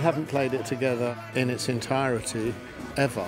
We haven't played it together in its entirety ever.